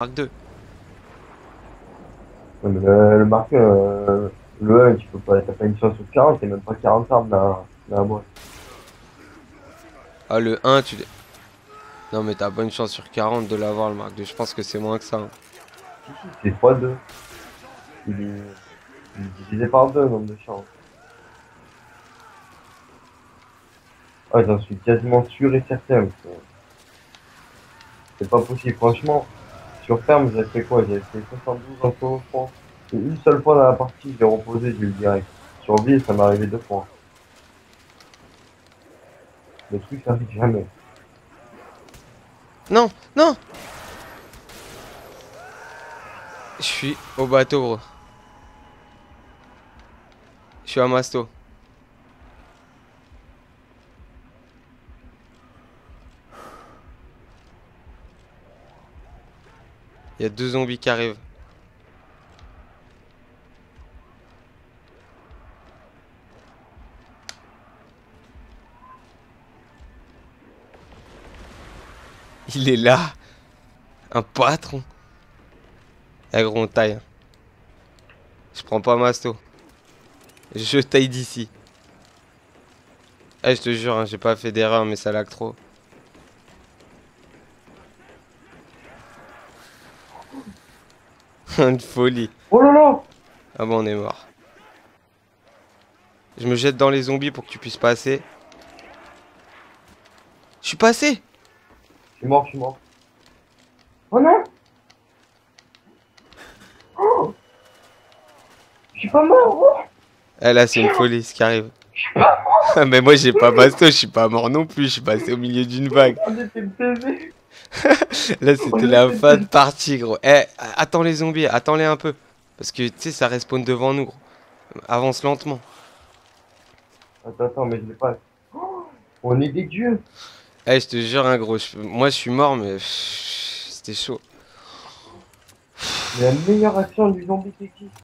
Mark 2. Ouais, mais Le, le Mark, euh, le 1, tu peux pas, t'as pas une chance sur 40, t'es même pas 40 armes dans, dans la boîte. Ah, le 1, tu l'es. Non, mais t'as pas une chance sur 40 de l'avoir, le Mark 2. Je pense que c'est moins que ça. hein. C'est x2. Il est, il est divisé par 2 le nombre de chances. Ah, j'en suis quasiment sûr et certain. C'est pas possible, franchement. Sur ferme, j'ai fait quoi? J'ai fait 72 en je pense. Et une seule fois dans la partie, j'ai reposé, j'ai eu direct. Sur ville, ça m'est arrivé deux fois. Le truc, ça arrive jamais. Non, non Je suis au bateau, gros. Je suis à Masto. Il y a deux zombies qui arrivent. Il est là. Un patron. Eh gros, on taille. Je prends pas Masto. Je taille d'ici. Eh, je te jure, hein, j'ai pas fait d'erreur, mais ça lag trop. Une folie. Oh là là Ah bon, on est mort. Je me jette dans les zombies pour que tu puisses passer. Je suis passé Je suis mort, je suis mort. Oh non Oh Je suis pas mort oh Eh là, c'est une folie ce qui arrive. Je suis pas mort Mais moi, j'ai pas Masto, je suis pas mort non plus. Je suis passé au milieu d'une vague. Là, c'était la fin de partie, gros. Eh, attends les zombies, attends-les un peu. Parce que, tu sais, ça respawn devant nous, gros. Avance lentement. Attends, attends, mais je l'ai pas. Oh On est des dieux Eh, je te jure, hein, gros. je- Moi, je suis mort, mais c'était chaud. La meilleure action du zombie qui existe